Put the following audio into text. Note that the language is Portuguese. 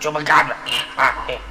Muito obrigado. Ah, é.